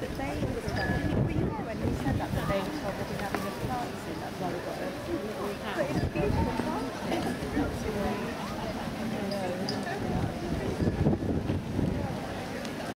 the day